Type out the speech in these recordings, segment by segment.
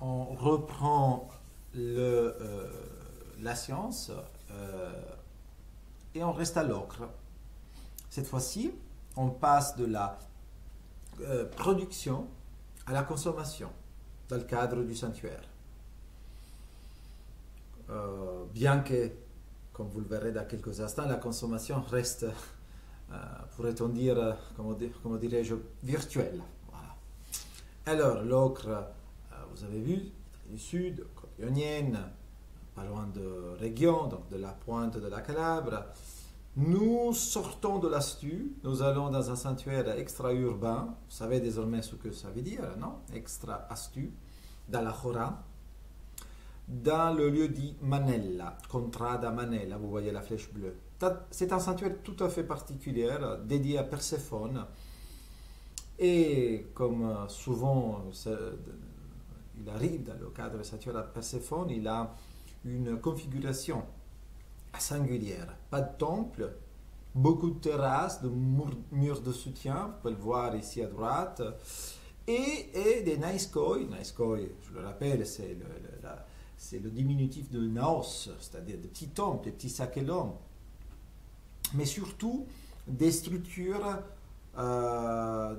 on reprend le, la science et on reste à l'ocre. Cette fois-ci, on passe de la production à la consommation dans le cadre du sanctuaire. Euh, bien que, comme vous le verrez dans quelques instants, la consommation reste, euh, pourrait-on dire, dirais-je, virtuelle. Alors, l'ocre, euh, vous avez vu, du sud, côte ionienne, pas loin de Région, donc de la pointe de la Calabre. Nous sortons de l'Astu, nous allons dans un sanctuaire extra-urbain. Vous savez désormais ce que ça veut dire, non? Extra-Astu, dans la Jora dans le lieu dit Manella, Contrada Manella, vous voyez la flèche bleue. C'est un sanctuaire tout à fait particulier, dédié à Perséphone. Et comme souvent il arrive dans le cadre du sanctuaire à Perséphone, il a une configuration singulière. Pas de temple, beaucoup de terrasses, de murs de soutien, vous pouvez le voir ici à droite, et, des Naiskoi. Naiskoi, je le rappelle, c'est le, diminutif de naos, c'est-à-dire des petits temples, des petits sakelons, mais surtout des structures, euh,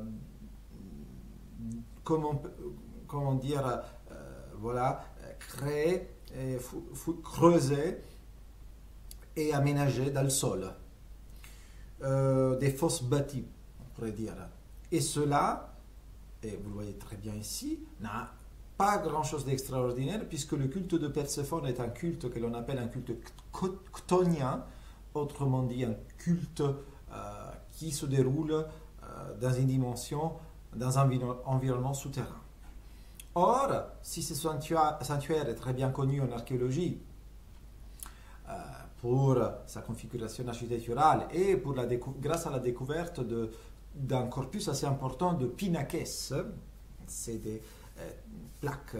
comment, comment, dire, euh, voilà, créées, et creusées et aménagées dans le sol. Euh, des fosses bâties, on pourrait dire. Et cela, et vous le voyez très bien ici, n'a pas grand-chose d'extraordinaire, puisque le culte de Perséphone est un culte que l'on appelle un culte chtonien, autrement dit un culte euh, qui se déroule dans une dimension, dans un environnement souterrain. Or, si ce sanctuaire est très bien connu en archéologie, euh, pour sa configuration architecturale et pour la grâce à la découverte d'un corpus assez important de pinaques, c'est des plaques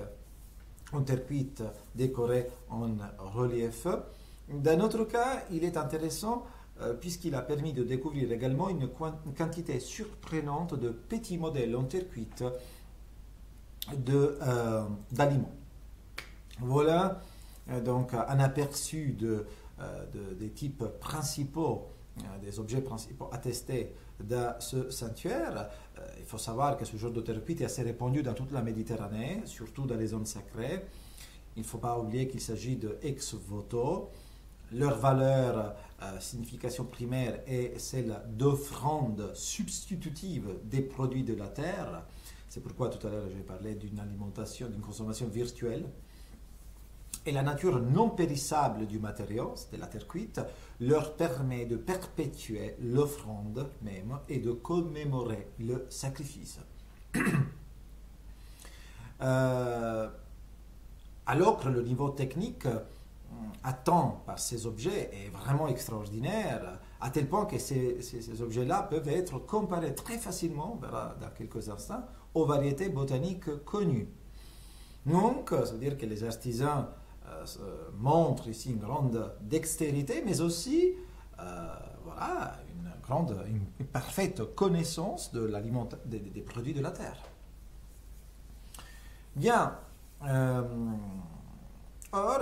en terre cuite décorées en relief. Dans notre cas, il est intéressant euh, puisqu'il a permis de découvrir également une, quantité surprenante de petits modèles en terre cuite euh, d'aliments. voilà euh, donc un aperçu de, des types principaux, des objets principaux attestés de ce sanctuaire. Euh, il faut savoir que ce genre de thérapie est assez répandu dans toute la Méditerranée, surtout dans les zones sacrées. Il ne faut pas oublier qu'il s'agit de ex voto. Leur valeur, euh, signification primaire est celle d'offrande substitutive des produits de la terre. C'est pourquoi tout à l'heure j'ai parlé d'une alimentation, d'une consommation virtuelle et la nature non périssable du matériau, de la terre cuite, leur permet de perpétuer l'offrande même et de commémorer le sacrifice. euh, alors que le niveau technique euh, atteint par ces objets est vraiment extraordinaire, à tel point que ces, ces, objets-là peuvent être comparés très facilement, verra dans quelques instants, aux variétés botaniques connues. Donc, ça veut dire que les artisans euh, montre ici une grande dextérité, mais aussi euh, voilà, une grande, une, parfaite connaissance de des, des, produits de la terre. Bien. Euh, or,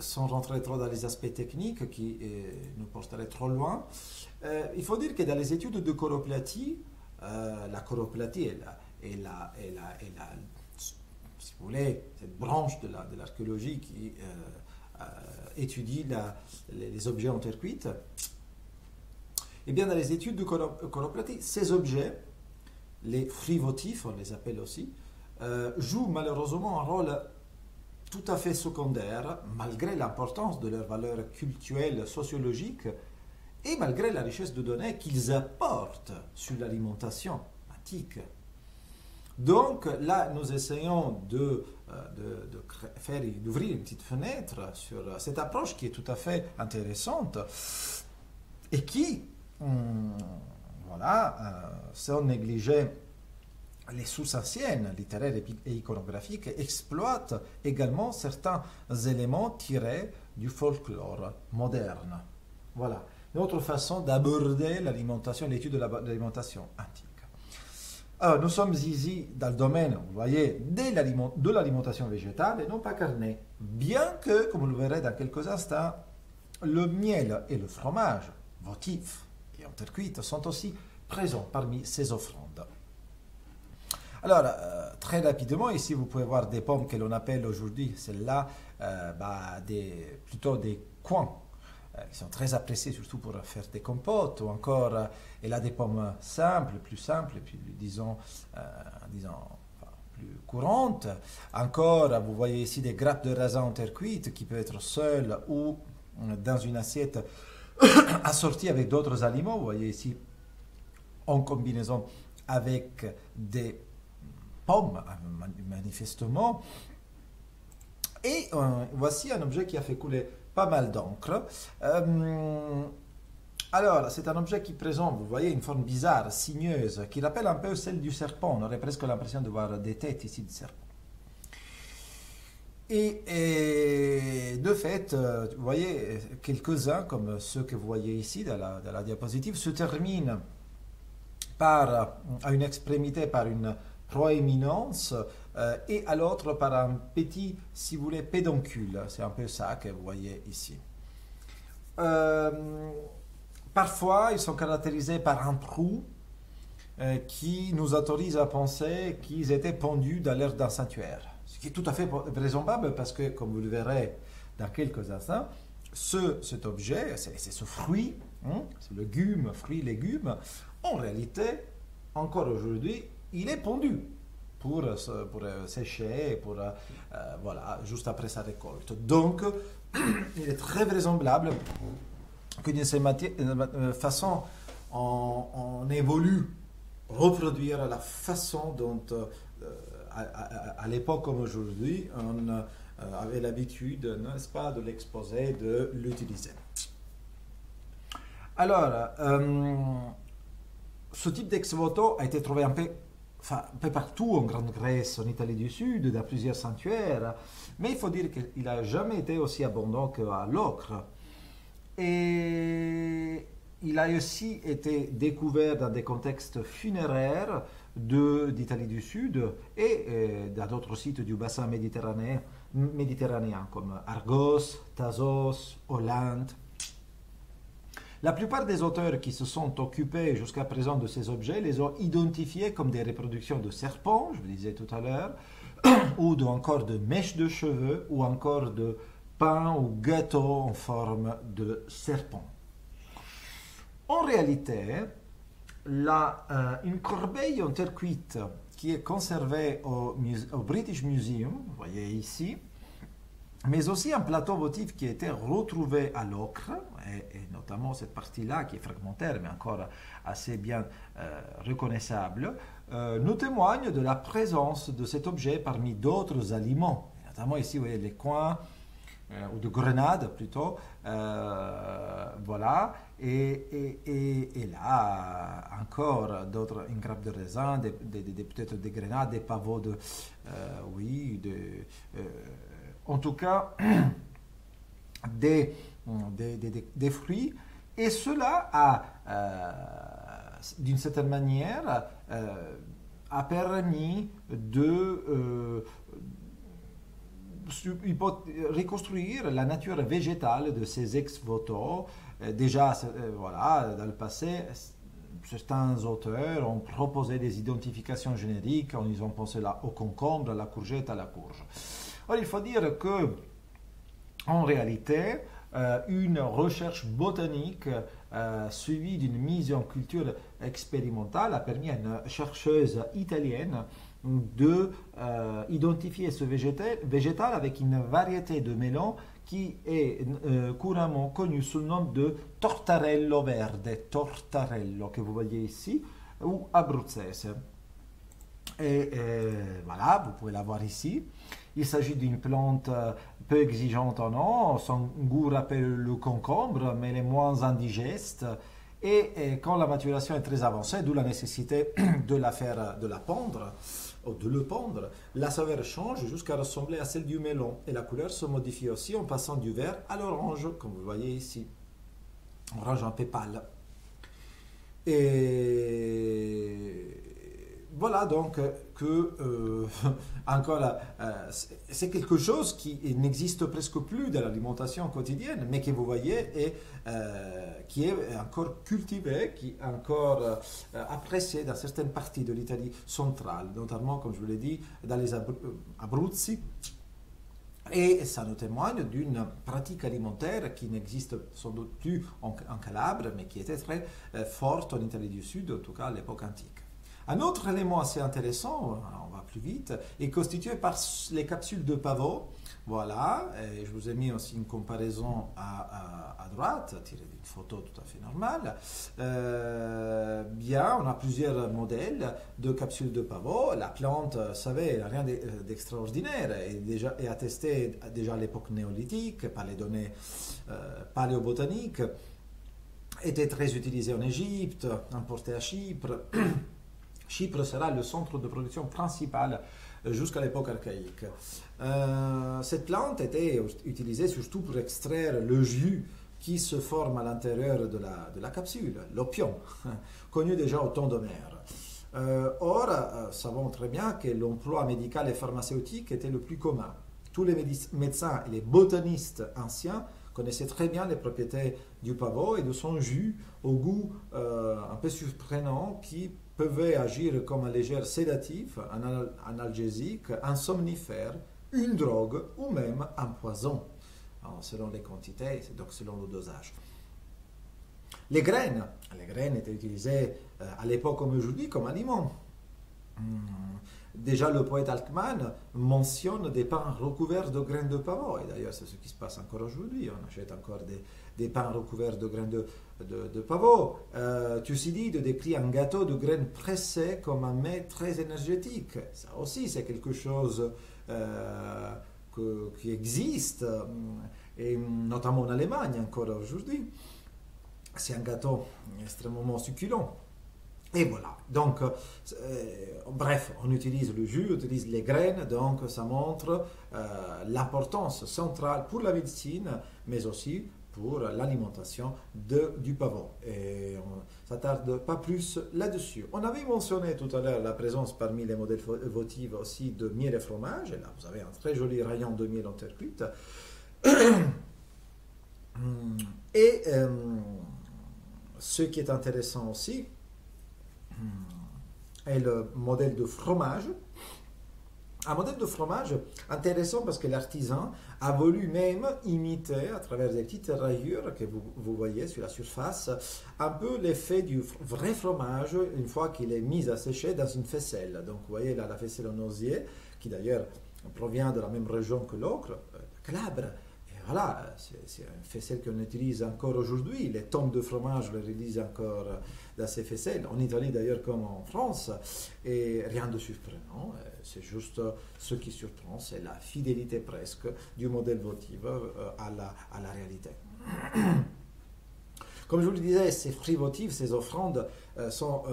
sans rentrer trop dans les aspects techniques qui nous porteraient trop loin, il faut dire que dans les études de choroplatie, la choroplatie est la, est la, la, la si vous voulez, cette branche de l'archéologie de qui euh, euh, étudie les, objets en terre cuite, eh bien, dans les études de choroplatie, ces objets, les frivotifs, on les appelle aussi, euh, jouent malheureusement un rôle tout à fait secondaire, malgré l'importance de leur valeur culturelle, sociologique, et malgré la richesse de données qu'ils apportent sur l'alimentation antique. Donc là, nous essayons de, euh, de, faire, d'ouvrir une petite fenêtre sur cette approche qui est tout à fait intéressante et qui, hum, voilà, euh, sans négliger les sources anciennes, littéraires et iconographiques, exploite également certains éléments tirés du folklore moderne. Voilà, une autre façon d'aborder l'alimentation, l'étude de l'alimentation antique. Alors, nous sommes ici dans le domaine, vous voyez, de l'alimentation végétale et non pas carnée. Bien que, comme vous le verrez dans quelques instants, le miel et le fromage, votifs et en terre cuite, sont aussi présents parmi ces offrandes. Alors, euh, très rapidement, ici, vous pouvez voir des pommes que l'on appelle aujourd'hui, celles-là, euh, bah, plutôt des coins euh, qui sont très appréciés surtout pour faire des compotes, ou encore, euh, elle a des pommes simples, plus simples, puis disons, euh, disons plus courantes. Encore, vous voyez ici des grappes de raisin en terre cuite qui peuvent être seules ou dans une assiette assortie avec d'autres aliments. Vous voyez ici en combinaison avec des pommes, manifestement. Et voici un objet qui a fait couler pas mal d'encre. Euh, alors, c'est un objet qui présente, vous voyez, une forme bizarre, sinueuse, qui rappelle un peu celle du serpent. On aurait presque l'impression de voir des têtes ici de serpent. Et, de fait, euh, vous voyez, quelques-uns, comme ceux que vous voyez ici dans la, dans la diapositive, se terminent par, à une extrémité par une proéminence euh, et à l'autre par un petit, si vous voulez, pédoncule. C'est un peu ça que vous voyez ici. Euh, parfois, ils sont caractérisés par un trou euh, qui nous autorise à penser qu'ils étaient pendus dans l'air d'un sanctuaire. Ce qui est tout à fait vraisemblable parce que, comme vous le verrez dans quelques instants, ce, cet objet, c'est ce fruit, hein, ce légume, fruit, légume, en réalité, encore aujourd'hui, il est pendu pour, pour sécher, pour, euh, voilà, juste après sa récolte. Donc, il est très vraisemblable que d'une certaine euh, façon, on, évolue reproduire la façon dont, euh, à, l'époque comme aujourd'hui, on avait l'habitude, n'est-ce pas, de l'exposer, de l'utiliser. Alors, ce type d'ex-voto a été trouvé un peu enfin, un peu partout en Grande Grèce, en Italie du Sud, dans plusieurs sanctuaires. Mais il faut dire qu'il n'a jamais été aussi abondant qu'à l'ocre. Et il a aussi été découvert dans des contextes funéraires d'Italie du Sud et euh, dans d'autres sites du bassin méditerranéen, méditerranéen comme Argos, Thasos, Hollande. La plupart des auteurs qui se sont occupés jusqu'à présent de ces objets les ont identifiés comme des reproductions de serpents, je vous disais tout à l'heure, ou de, encore de mèches de cheveux, ou encore de pain ou gâteaux en forme de serpent. En réalité, euh, une corbeille en terre cuite qui est conservée au, au British Museum, vous voyez ici, mais aussi un plateau votif qui a été retrouvé à l'ocre, et, notamment cette partie-là qui est fragmentaire mais encore assez bien euh, reconnaissable, euh, nous témoigne de la présence de cet objet parmi d'autres aliments. notamment ici, vous voyez les coins, euh, ou de grenades plutôt, voilà, et, et, là encore d'autres, une grappe de raisin, peut-être des grenades, des pavots de, oui, en tout cas des, des, fruits, et cela a, euh, d'une certaine manière, euh, a permis de euh, reconstruire la nature végétale de ces ex-voto. déjà, voilà, dans le passé, certains auteurs ont proposé des identifications génériques, ils ont pensé là au concombre, à la courgette, à la courge. Or, il faut dire que, en réalité, euh, une recherche botanique euh, suivie d'une mise en culture expérimentale a permis à une chercheuse italienne de euh, identifier ce végétal, avec une variété de melons qui est couramment connue sous le nom de tortarello verde, tortarello que vous voyez ici, ou abruzzese. Et voilà, vous pouvez la voir ici. Il s'agit d'une plante euh, peu exigeante en eau, son goût rappelle le concombre, mais elle est moins indigeste. Et, quand la maturation est très avancée, d'où la nécessité de la faire, de la pendre, ou de le pendre, la saveur change jusqu'à ressembler à celle du melon. Et la couleur se modifie aussi en passant du vert à l'orange, comme vous voyez ici. Orange un peu pâle. Et voilà donc que, euh, encore, euh, c'est quelque chose qui n'existe presque plus dans l'alimentation quotidienne, mais que vous voyez qui est encore cultivé, qui est encore apprécié dans certaines parties de l'Italie centrale, notamment, comme je vous l'ai dit, dans les Abruzzi. Et ça nous témoigne d'une pratique alimentaire qui n'existe sans doute plus en, Calabre, mais qui était très forte en Italie du Sud, en tout cas à l'époque antique. Un autre élément assez intéressant, on va plus vite, est constitué par les capsules de pavot. Voilà, et je vous ai mis aussi une comparaison à, droite, tirée d'une photo tout à fait normale. Euh, bien, on a plusieurs modèles de capsules de pavot. La plante, vous savez, rien d'extraordinaire, et déjà est attestée déjà à l'époque néolithique par les données euh, paléobotaniques était très utilisée en Égypte, importée à Chypre. Chypre sera le centre de production principal euh, jusqu'à l'époque archaïque. Euh, cette plante était utilisée surtout pour extraire le jus qui se forme à l'intérieur de la, capsule, l'opium, connu déjà au temps d'Homère. Euh, or, savons très bien que l'emploi médical et pharmaceutique était le plus commun. Tous les médecins et les botanistes anciens connaissaient très bien les propriétés du pavot et de son jus au goût un peu surprenant qui peuvent agir comme un léger sédatif, un analgésique, un somnifère, une drogue ou même un poison, selon les quantités, donc selon le dosage. Les graines, les graines étaient utilisées euh, à l'époque comme aujourd'hui comme aliment. Déjà, le poète Altman mentionne des pains recouverts de graines de pavot, et d'ailleurs, c'est ce qui se passe encore aujourd'hui. On achète encore des, pains recouverts de graines de, de, pavot. Euh, Thucydide décrit un gâteau de graines pressées comme un mets très énergétique. Ça aussi, c'est quelque chose euh, qui existe, euh, et notamment en Allemagne encore aujourd'hui. C'est un gâteau extrêmement succulent. Et voilà. Donc, bref, on utilise le jus, on utilise les graines, donc ça montre l'importance centrale pour la médecine, mais aussi pour l'alimentation du pavot. Et on s'attarde pas plus là-dessus. On avait mentionné tout à l'heure la présence parmi les modèles votifs aussi de miel et fromage. Et là, vous avez un très joli rayon de miel en terre cuite. Et euh, ce qui est intéressant aussi est le modèle de fromage un modèle de fromage intéressant parce que l'artisan a voulu même imiter à travers des petites rayures que vous, voyez sur la surface un peu l'effet du vrai fromage une fois qu'il est mis à sécher dans une faisselle. Donc vous voyez là la faisselle en osier qui d'ailleurs provient de la même région que l'ocre, euh, Calabre. Voilà, c'est une faisselle qu'on utilise encore aujourd'hui. Les tombes de fromage le réalisent encore dans ces faisselles, en Italie d'ailleurs comme en France. Et rien de surprenant. Euh, c'est juste euh, ce qui surprend, c'est la fidélité presque du modèle votif euh, à la, réalité. Comme je vous le disais, ces fruits votifs, ces offrandes, euh, sont,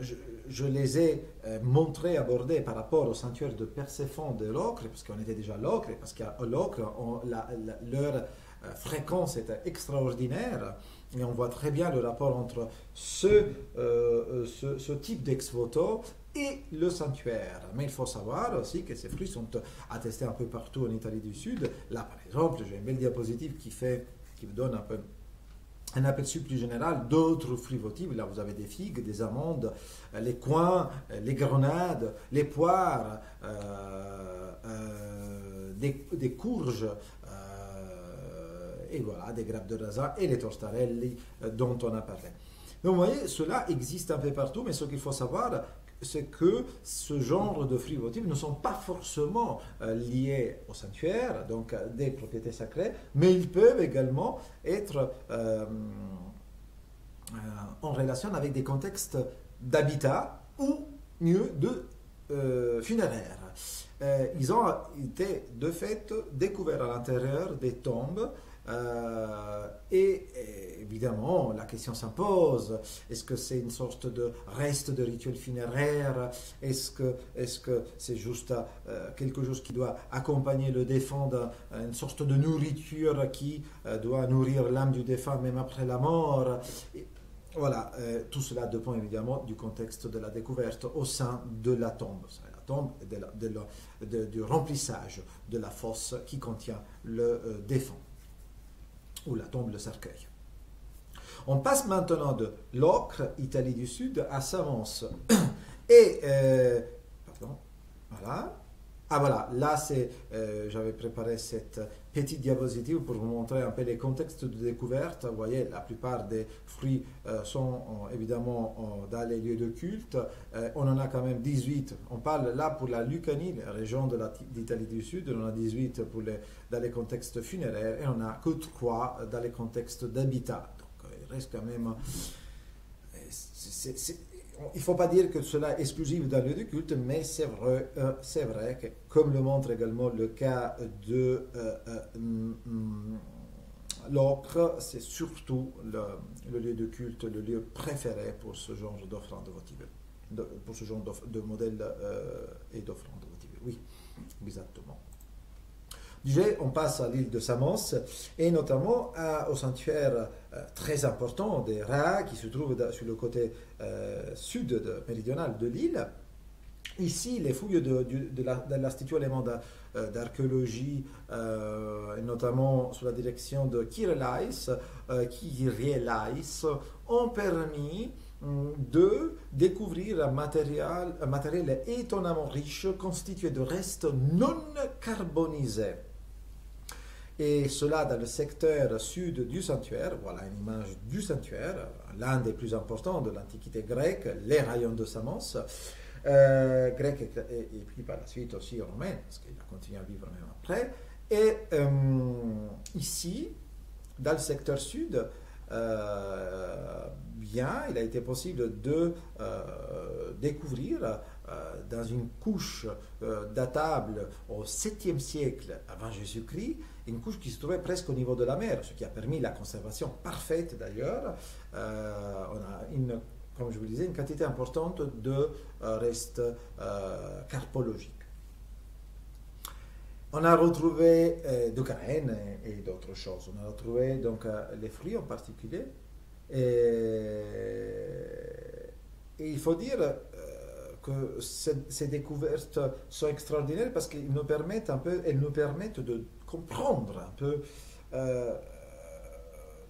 je, les ai montrés, abordés par rapport au sanctuaire de Perséphone de l'Ocre, parce qu'on était déjà à l'Ocre, parce qu'à l'Ocre, leur fréquence était extraordinaire. Et on voit très bien le rapport entre ce, ce, ce type d'ex-voto et le sanctuaire. Mais il faut savoir aussi que ces fruits sont attestés un peu partout en Italie du Sud. Là, par exemple, j'ai une belle diapositive qui, fait, qui vous donne un peu un aperçu plus général d'autres fruits votifs. Là, vous avez des figues, des amandes, les coins, les grenades, les poires, euh, euh, des, courges, euh, et voilà, des grappes de raisin et les tostarelli dont on a parlé. Donc, vous voyez, cela existe un peu partout, mais ce qu'il faut savoir, c'est que ce genre de fruits votifs ne sont pas forcément euh, liés au sanctuaire, donc à des propriétés sacrées, mais ils peuvent également être euh, euh, en relation avec des contextes d'habitat ou mieux de funéraire. ils ont été de fait découverts à l'intérieur des tombes euh, et, évidemment, la question s'impose. Est-ce que c'est une sorte de reste de rituel funéraire? Est-ce que c'est -ce c'est juste euh, quelque chose qui doit accompagner le défunt, une sorte de nourriture qui euh, doit nourrir l'âme du défunt même après la mort? Voilà, tout cela dépend évidemment du contexte de la découverte au sein de la tombe. La tombe de du remplissage de la fosse qui contient le défunt, ou la tombe, le cercueil. On passe maintenant de l'ocre, Italie du Sud, à Savance. Et, euh, pardon, voilà, ah voilà, là c'est, euh, j'avais préparé cette petite diapositive pour vous montrer un peu les contextes de découverte. Vous voyez, la plupart des fruits euh, sont évidemment dans les lieux de culte. Euh, on en a quand même 18. On parle là pour la Lucanie, la région d'Italie du Sud. On a 18 pour les, dans les contextes funéraires et on a que 3 dans les contextes d'habitat. Donc il reste quand même... il ne faut pas dire que cela est exclusif dans de culte, mais c'est vrai, euh, vrai que, comme le montre également le cas de euh, euh, mm, l'ocre, c'est surtout le, lieu de culte, le lieu préféré pour ce genre d'offrande votive, pour ce genre de modèle et d'offrande votive. Oui, exactement on passe à l'île de Samos et notamment au sanctuaire euh, très important des Ra qui se trouve sur le côté euh, sud méridional de l'île. Ici, les fouilles de, l'Institut allemand euh, d'archéologie, notamment sous la direction de Kirelais, Kirelais, ont permis hum, de découvrir un un matériel étonnamment riche constitué de restes non carbonisés et cela dans le secteur sud du sanctuaire. Voilà une image du sanctuaire, l'un des plus importants de l'Antiquité grecque, les rayons de Samos, euh, grec et, puis par la suite aussi romain, parce qu'il a continué à vivre même après. Et euh, ici, dans le secteur sud, euh, bien, il a été possible de découvrir dans une couche datable au 7e siècle avant Jésus-Christ, une couche qui se trouvait presque au niveau de la mer, ce qui a permis la conservation parfaite d'ailleurs. Euh, on a comme je vous disais, une quantité importante de euh, restes euh, carpologiques. On a retrouvé de graines et, d'autres choses. On a retrouvé donc les fruits en particulier. Et, il faut dire que ces, découvertes sont extraordinaires parce qu'elles nous permettent un peu, elles nous permettent de comprendre un peu euh,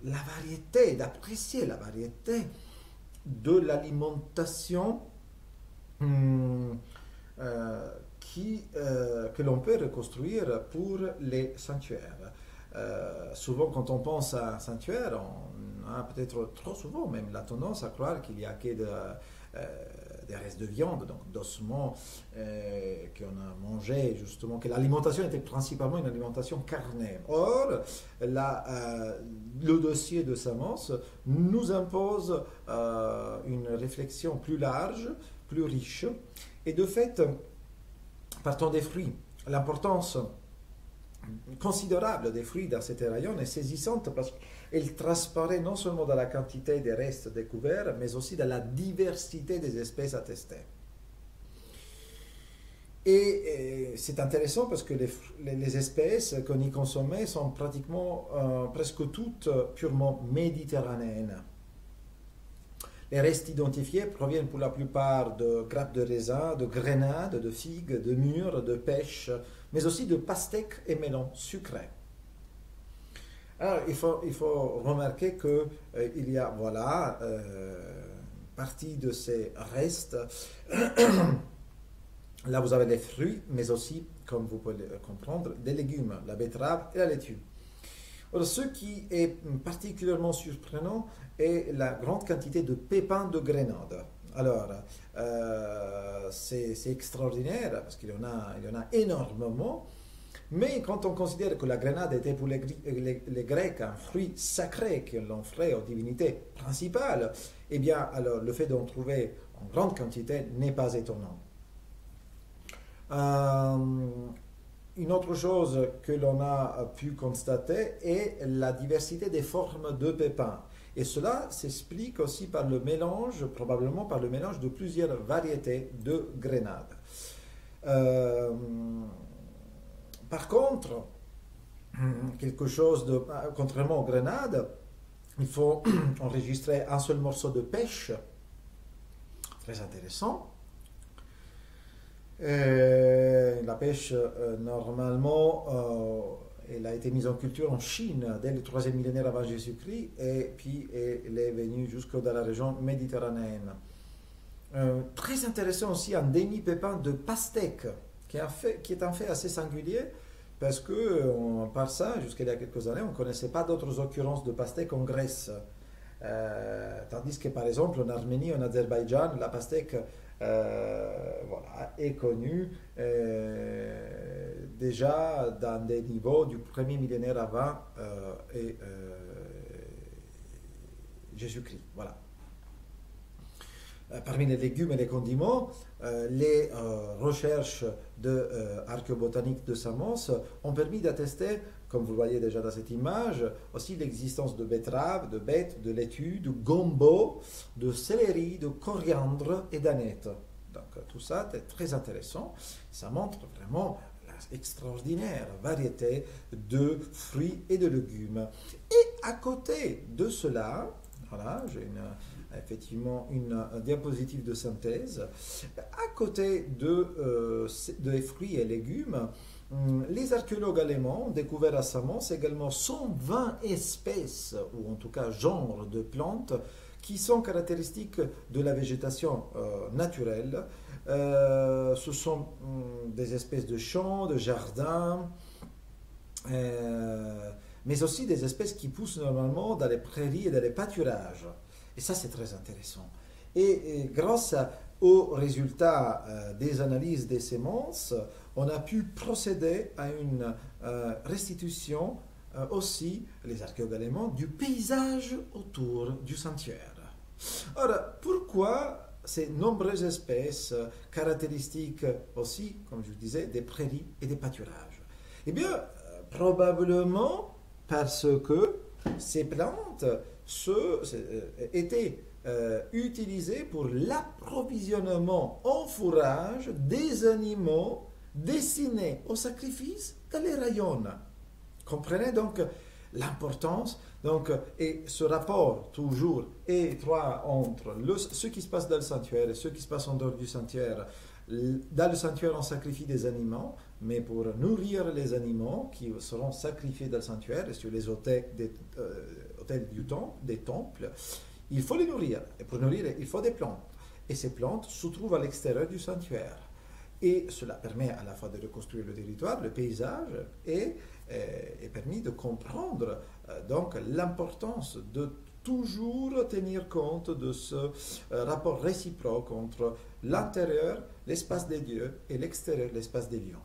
la variété, d'apprécier la variété de l'alimentation hum, euh, qui, euh, que l'on peut reconstruire pour les sanctuaires. souvent, quand on pense à un sanctuaire, on a peut-être trop souvent même la tendance à croire qu'il y a que de des restes de viande, donc d'ossements euh, qu'on a mangé, justement, que l'alimentation était principalement une alimentation carnée. Or, euh, le dossier de Samos nous impose euh, une réflexion plus large, plus riche, et de fait, partant des fruits, l'importance considérable des fruits dans cette rayon est saisissante parce qu'elle transparaît non seulement dans la quantité des restes découverts, mais aussi dans la diversité des espèces attestées. Et, c'est intéressant parce que les, espèces qu'on y consommait sont pratiquement euh, presque toutes purement méditerranéennes. Les restes identifiés proviennent pour la plupart de grappes de raisin, de grenades, de figues, de mûres, de pêches, mais aussi de pastèques et melons sucrés. Alors, il faut, il faut remarquer qu'il euh, y a, voilà, euh, partie de ces restes. Là, vous avez les fruits, mais aussi, comme vous pouvez le comprendre, des légumes, la betterave et la laitue. Alors, ce qui est particulièrement surprenant est la grande quantité de pépins de grenade. Alors, euh, c'est extraordinaire parce qu'il y, y en a énormément. Mais quand on considère que la grenade était pour les, Grecs un fruit sacré que l'on ferait aux divinités principales, eh bien, alors le fait d'en trouver en grande quantité n'est pas étonnant. Euh, une autre chose que l'on a pu constater est la diversité des formes de pépins. Et cela s'explique aussi par le mélange, probablement par le mélange de plusieurs variétés de grenades. Euh, par contre, quelque chose de, contrairement aux grenades, il faut enregistrer un seul morceau de pêche. Très intéressant. la pêche, euh, normalement, euh, elle a été mise en culture en Chine dès le troisième millénaire avant Jésus-Christ et puis elle est venue jusque dans la région méditerranéenne. Euh, très intéressant aussi un Denis Pépin de pastèque, qui, est un fait assez singulier parce que, par ça, jusqu'à il y a quelques années, on ne connaissait pas d'autres occurrences de pastèque en Grèce. Euh, tandis que, par exemple, en Arménie, en Azerbaïdjan, la pastèque euh, voilà, est connue déjà dans des niveaux du premier millénaire avant Jésus-Christ. Voilà. Euh, parmi les légumes et les condiments, euh, les euh, recherches de archéobotanique de Samos ont permis d'attester, comme vous le voyez déjà dans cette image, aussi l'existence de betteraves, de bêtes, de laitue, de gombo, de céleri, de coriandre et d'aneth. Donc tout ça est très intéressant. Ça montre vraiment l'extraordinaire variété de fruits et de légumes. Et à côté de cela, voilà, j'ai une effectivement une, diapositive de synthèse. À côté de, euh, des fruits et légumes, hum, les archéologues allemands ont découvert à Samos également 120 espèces, ou en tout cas genres de plantes, qui sont caractéristiques de la végétation euh, naturelle. Euh, ce sont hum, des espèces de champs, de jardins, mais aussi des espèces qui poussent normalement dans les prairies et dans les pâturages. Et ça, c'est très intéressant. Et, grâce aux résultats euh, des analyses des semences, on a pu procéder à une euh, restitution euh, aussi, les archéologues allemands, du paysage autour du sanctuaire. Alors, pourquoi ces nombreuses espèces caractéristiques aussi, comme je vous disais, des prairies et des pâturages? Eh bien, probablement parce que ces plantes ce, euh, était euh, utilisé pour l'approvisionnement en fourrage des animaux destinés au sacrifice dans les rayons. Comprenez donc l'importance donc, et ce rapport toujours étroit entre ce qui se passe dans le sanctuaire et ce qui se passe en dehors du sanctuaire. Dans le sanctuaire, on sacrifie des animaux, mais pour nourrir les animaux qui seront sacrifiés dans le sanctuaire et sur les hôtels des, euh, du temple, des temples, il faut les nourrir. Et pour nourrir, il faut des plantes. Et ces plantes se trouvent à l'extérieur du sanctuaire. Et cela permet à la fois de reconstruire le territoire, le paysage, et est euh, permis de comprendre euh, donc l'importance de toujours tenir compte de ce euh, rapport réciproque entre l'intérieur, l'espace des dieux, et l'extérieur, l'espace des vivants.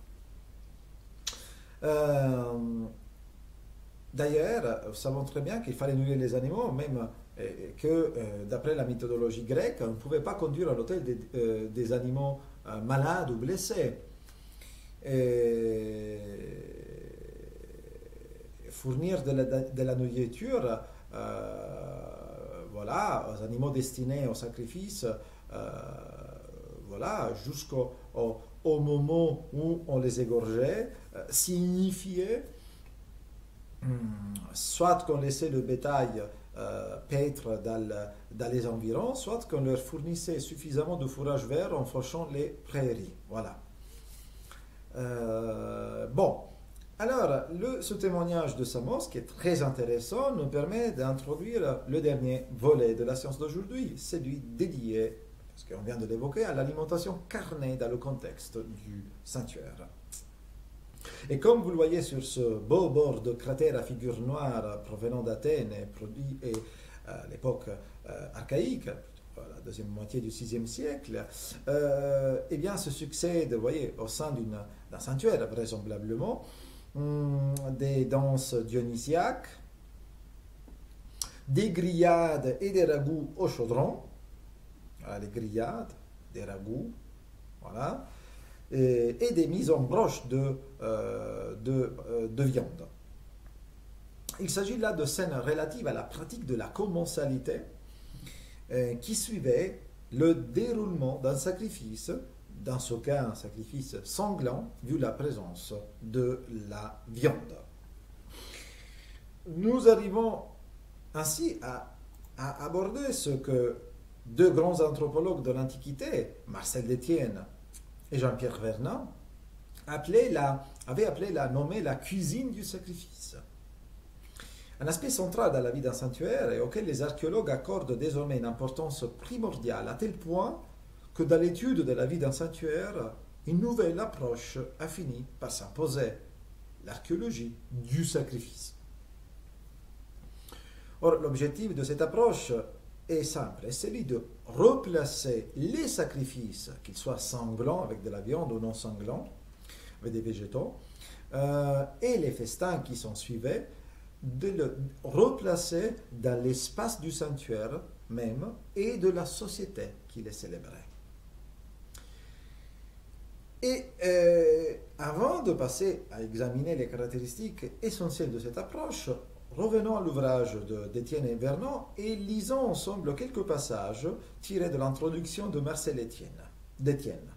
D'ailleurs, nous savons très bien qu'il fallait nourrir les animaux, même euh, que euh, d'après la mythologie grecque, on ne pouvait pas conduire à l'hôtel des, euh, animaux malades ou blessés. Et fournir de la, nourriture voilà, aux animaux destinés au sacrifice, voilà, jusqu'au au, moment où on les égorgeait, signifiait. Soit qu'on laissait le bétail euh, paître dans, les environs, soit qu'on leur fournissait suffisamment de fourrage vert en fauchant les prairies. Voilà. Euh, bon, alors ce témoignage de Samos, qui est très intéressant, nous permet d'introduire le dernier volet de la science d'aujourd'hui, celui dédié, parce qu'on vient de l'évoquer, à l'alimentation carnée dans le contexte du sanctuaire. Et comme vous le voyez sur ce beau bord de cratère à figure noire provenant d'Athènes, produit à euh, l'époque euh, archaïque, la deuxième moitié du VIe siècle, euh, eh bien, se succède, vous voyez, au sein d'un sanctuaire, vraisemblablement, hum, des danses dionysiaques, des grillades et des ragoûts au chaudron. Voilà, les grillades, des ragoûts, voilà et, des mises en broche de, euh, euh, de, viande. Il s'agit là de scènes relatives à la pratique de la commensalité euh, qui suivait le déroulement d'un sacrifice, dans ce cas un sacrifice sanglant, vu la présence de la viande. Nous arrivons ainsi a, abordé ce que deux grands anthropologues de l'Antiquité, Marcel Détienne et Jean-Pierre Vernant, la, avaient appelé la, nommé la cuisine du sacrifice. Un aspect central dans la vie d'un sanctuaire et auquel les archéologues accordent désormais une importance primordiale, à tel point que dans l'étude de la vie d'un sanctuaire, une nouvelle approche a fini par s'imposer, l'archéologie du sacrifice. Or, l'objectif de cette approche est simple, c'est celui de replacer les sacrifices, qu'ils soient sanglants avec de la viande ou non sanglants, avec des végétaux, euh, et les festins qui s'en suivaient, de le replacer dans l'espace du sanctuaire même et de la société qui les célébrait. Et euh, avant de passer à examiner les caractéristiques essentielles de cette approche, revenons à l'ouvrage d'Étienne et Vernon et lisons ensemble quelques passages tirés de l'introduction de Marcel Étienne, d'Étienne.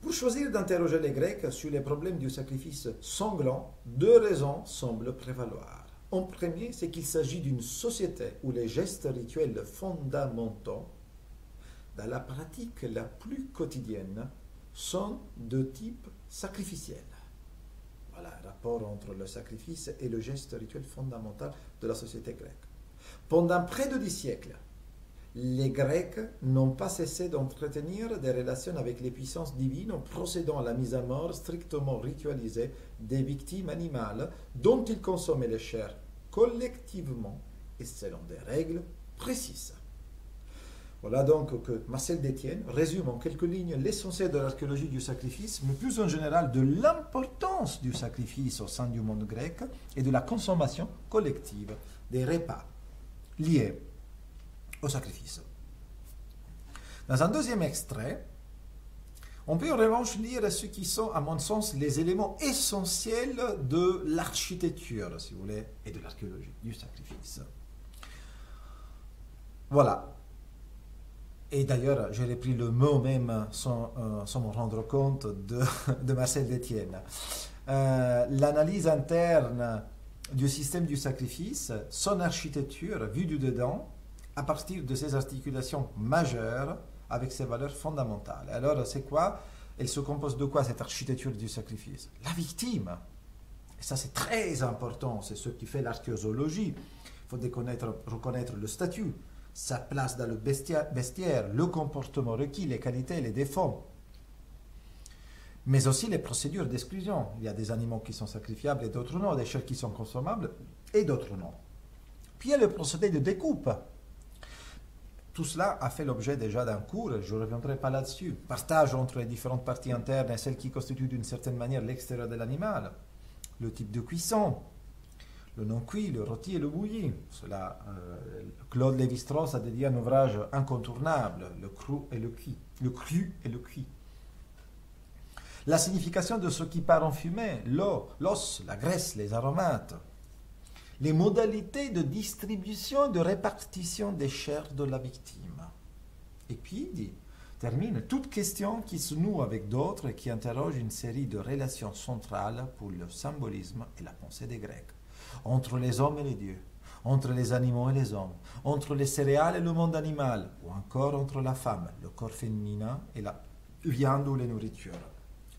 Pour choisir d'interroger les Grecs sur les problèmes du sacrifice sanglant, deux raisons semblent prévaloir. En premier, c'est qu'il s'agit d'une société où les gestes rituels fondamentaux dans la pratique la plus quotidienne, sont de type sacrificiel. Voilà rapport entre le sacrifice et le geste rituel fondamental de la société grecque. Pendant près de dix siècles, les Grecs n'ont pas cessé d'entretenir des relations avec les puissances divines en procédant à la mise à mort strictement ritualisée des victimes animales dont ils consommaient les chairs collectivement et selon des règles précises. Voilà donc que Marcel Détienne résume en quelques lignes l'essentiel de l'archéologie du sacrifice, mais plus en général de l'importance du sacrifice au sein du monde grec et de la consommation collective des repas liés au sacrifice. Dans un deuxième extrait, on peut en revanche lire ce qui sont, à mon sens, les éléments essentiels de l'architecture, si vous voulez, et de l'archéologie du sacrifice. Voilà, et d'ailleurs, j'ai repris le mot même sans, euh, sans me rendre compte de, de Marcel Détienne. Euh, l'analyse interne du système du sacrifice, son architecture vue du dedans, à partir de ses articulations majeures avec ses valeurs fondamentales. Alors, c'est quoi? Elle se compose de quoi cette architecture du sacrifice? La victime. Et ça, c'est très important. C'est ce qui fait l'archéologie. Il faut reconnaître le statut sa place dans le bestiaire, le comportement requis, les qualités, les défauts, mais aussi les procédures d'exclusion. Il y a des animaux qui sont sacrifiables et d'autres non, des chairs qui sont consommables et d'autres non. Puis il y a le procédé de découpe. Tout cela a fait l'objet déjà d'un cours, je ne reviendrai pas là-dessus. Partage entre les différentes parties internes et celles qui constituent d'une certaine manière l'extérieur de l'animal. Le type de cuisson, le non-cuit, le rôti et le bouilli. Cela, euh, Claude Lévi-Strauss a dédié un ouvrage incontournable, le cru et le cuit. Le cru et le cuit. La signification de ce qui part en fumée, l'eau, l'os, la graisse, les aromates. Les modalités de distribution et de répartition des chairs de la victime. Et puis, termine, toute question qui se noue avec d'autres et qui interroge une série de relations centrales pour le symbolisme et la pensée des Grecs entre les hommes et les dieux, entre les animaux et les hommes, entre les céréales et le monde animal, ou encore entre la femme, le corps féminin et la viande ou les nourritures.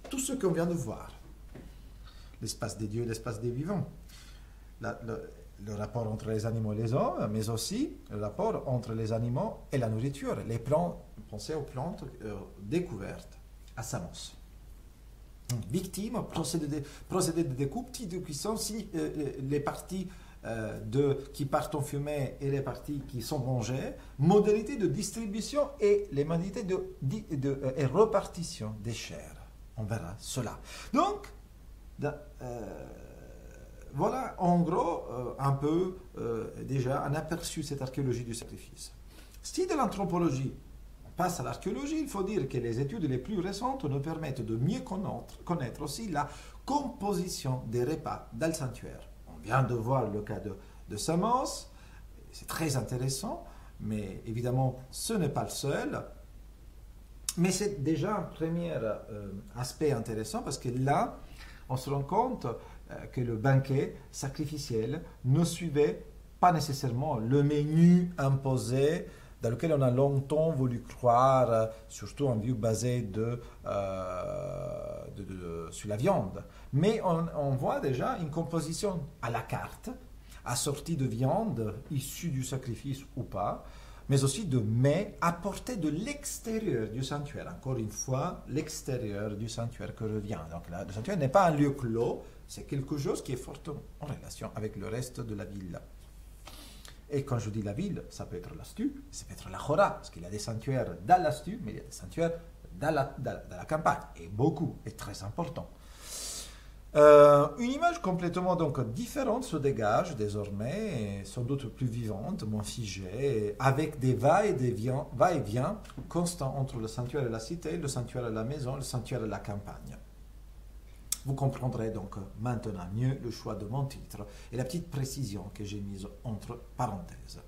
Tout ce qu'on vient de voir, l'espace des dieux et l'espace des vivants, le, rapport entre les animaux et les hommes, mais aussi le rapport entre les animaux et la nourriture, les plantes, pensez aux plantes euh, découvertes à Samos victime, procédé de, procédé de découpe, de cuisson, si euh, euh, les parties euh, de, qui partent en fumée et les parties qui sont mangées, modalité de distribution et les modalités de, de, et répartition des chairs. On verra cela. Donc, voilà en gros un peu déjà un aperçu de cette archéologie du sacrifice. Si de l'anthropologie passe à l'archéologie, il faut dire que les études les plus récentes nous permettent de mieux connaître, aussi la composition des repas dans le sanctuaire. On vient de voir le cas de, de Samos, c'est très intéressant, mais évidemment, ce n'est pas le seul. Mais c'est déjà un premier euh, aspect intéressant parce que là, on se rend compte que le banquet sacrificiel ne suivait pas nécessairement le menu imposé dans lequel on a longtemps voulu croire, surtout en vue basée de, sur la viande. Mais on, voit déjà une composition à la carte, assortie de viande issue du sacrifice ou pas, mais aussi de mets apportés de l'extérieur du sanctuaire. Encore une fois, l'extérieur du sanctuaire que revient. Donc le sanctuaire n'est pas un lieu clos, c'est quelque chose qui est fortement en relation avec le reste de la ville. Et quand je dis la ville, ça peut être l'astu, ça peut être la Chora, parce qu'il y a des sanctuaires dans l'astu, mais il y a des sanctuaires dans la, campagne, et beaucoup, et très important. Euh, une image complètement donc différente se dégage désormais, sans doute plus vivante, moins figée, avec des va-et-vient va vient constants entre le sanctuaire et la cité, le sanctuaire et la maison, le sanctuaire et la campagne. Vous comprendrez donc maintenant mieux le choix de mon titre et la petite précision que j'ai mise entre parenthèses.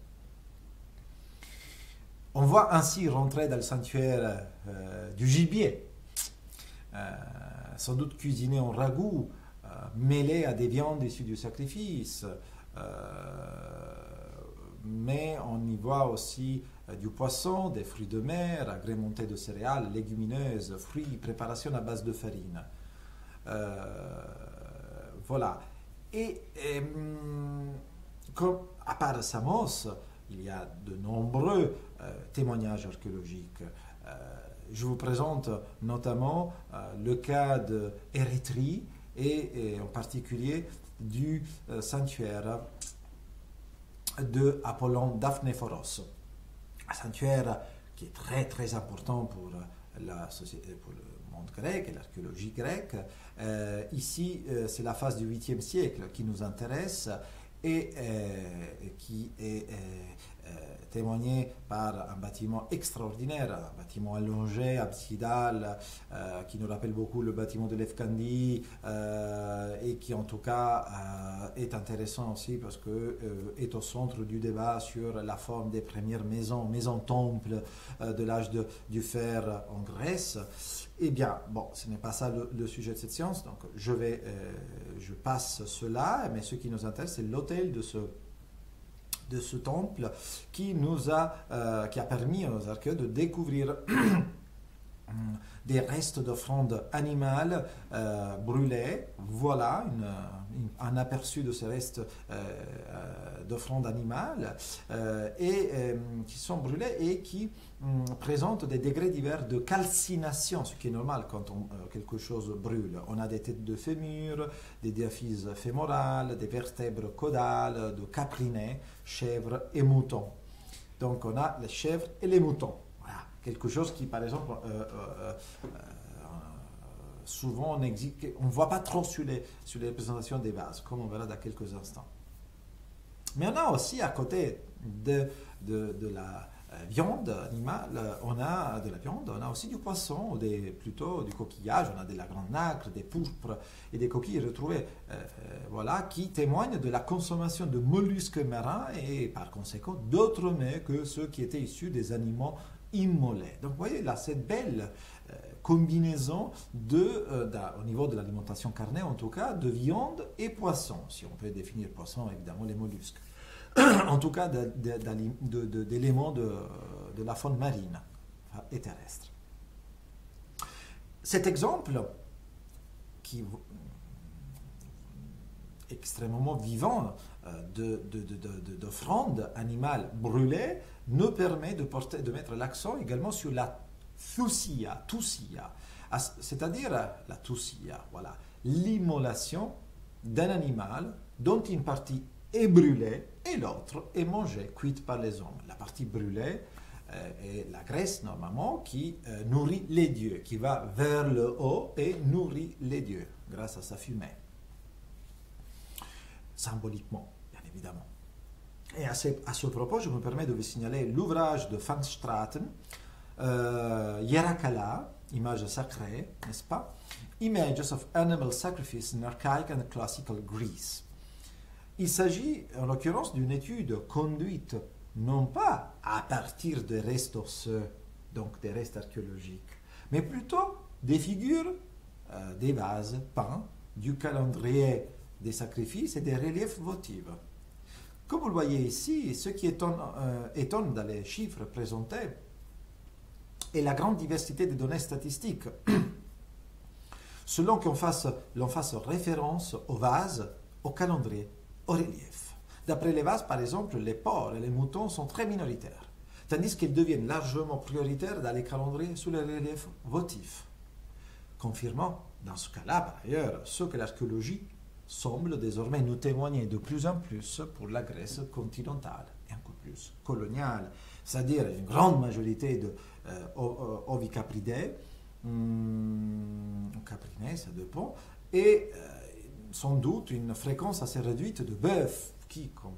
On voit ainsi rentrer dans le sanctuaire euh, du gibier. Euh, sans doute cuisiné en ragoût, euh, mêlé à des viandes issues du sacrifice. Mais on y voit aussi du poisson, des fruits de mer, agrémentés de céréales, légumineuses, fruits, préparation à base de farine. Voilà. Et, comme, à part Samos, il y a de nombreux témoignages archéologiques je vous présente notamment euh, le cas d'Érythrée et, en particulier du euh, sanctuaire de Apollon d'Aphnéphoros. Un sanctuaire qui est très très important pour, la société, grec et l'archéologie grecque. Euh, ici, c'est la phase du 8e siècle qui nous intéresse et qui est témoigné par un bâtiment extraordinaire, un bâtiment allongé, absidal, euh, qui nous rappelle beaucoup le bâtiment de l'Efkandi euh, et qui en tout cas euh, est intéressant aussi parce que est au centre du débat sur la forme des premières maisons, maisons-temples de l'âge du fer en Grèce. Eh bien, bon, ce n'est pas ça le, sujet de cette science, donc je je passe cela, mais ce qui nous intéresse, c'est l'hôtel de ce de ce temple qui nous a, euh, qui a permis aux archéologues de découvrir des restes d'offrandes animales euh, brûlées. Voilà un aperçu de ces restes euh, d'offrandes animales qui sont brûlées et qui hum, présentent des degrés divers de calcination, ce qui est normal quand on, quelque chose brûle. On a des têtes de fémur, des diaphyses fémorales, des vertèbres caudales, de caprinés, chèvres et moutons. Donc on a les chèvres et les moutons quelque chose qui, par exemple, euh, euh, euh, souvent on ne voit pas trop sur les, sur les représentations des vases, comme on verra dans quelques instants. Mais on a aussi à côté de, de, la viande animale, on a de la viande, on a aussi du poisson, ou des, plutôt du coquillage, on a de la grande nacre, des pourpres et des coquilles retrouvées, voilà, qui témoignent de la consommation de mollusques marins et par conséquent d'autres mets que ceux qui étaient issus des animaux immolé. Donc vous voyez là cette belle euh, combinaison de, euh, au niveau de l'alimentation carnée en tout cas, de viande et poisson, si on peut définir poisson évidemment les mollusques. en tout cas d'éléments de, la faune marine et terrestre. Cet exemple, qui extrêmement vivant euh, d'offrandes animales brûlées nous permet de, porter, de mettre l'accent également sur la thusia, thusia c'est-à-dire la thusia, voilà, l'immolation d'un animal dont une partie est brûlée et l'autre est mangée, cuite par les hommes. La partie brûlée euh, est la graisse normalement qui euh, nourrit les dieux, qui va vers le haut et nourrit les dieux grâce à sa fumée symboliquement, bien évidemment. Et à ce, propos, je me permets de vous signaler l'ouvrage de Van Straten, euh, Yerakala, Images sacrées, n'est-ce pas? Images of Animal Sacrifice in Archaic and Classical Greece. Il s'agit en l'occurrence d'une étude conduite non pas à partir des restes osseux, donc des restes archéologiques, mais plutôt des figures, euh, des vases peints, du calendrier des sacrifices et des reliefs votifs. Comme vous le voyez ici, ce qui étonne, euh, dans les chiffres présentés est la grande diversité des données statistiques. Selon qu'on fasse, référence aux vases, au calendrier, relief. D'après les vases, par exemple, les porcs et les moutons sont très minoritaires, tandis qu'ils deviennent largement prioritaires dans les calendriers sous les reliefs votifs. Confirmant, dans ce cas-là, par ailleurs, ce que l'archéologie semble désormais nous témoigner de plus en plus pour la Grèce continentale et encore plus coloniale, c'est-à-dire une grande majorité de euh, ovicapridés, hum, caprinés, ça dépend, et euh, sans doute une fréquence assez réduite de bœufs, qui, comme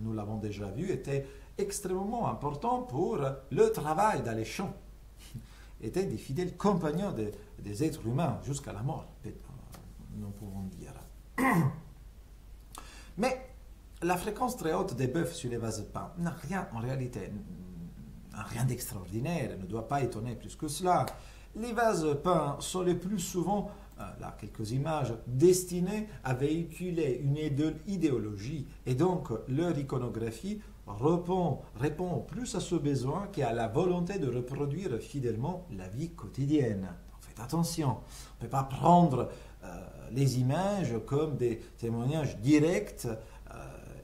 nous l'avons déjà vu, était extrêmement important pour le travail dans les champs, étaient des fidèles compagnons des êtres humains jusqu'à la mort, nous pouvons dire. Mais la fréquence très haute des bœufs sur les vases pain n'a rien en réalité, rien d'extraordinaire, ne doit pas étonner plus que cela. Les vases peints sont le plus souvent, euh, là quelques images, destinés à véhiculer une idéologie et donc leur iconographie répond, répond plus à ce besoin qu'à la volonté de reproduire fidèlement la vie quotidienne. faites attention, on ne peut pas prendre euh, les images comme des témoignages directs euh,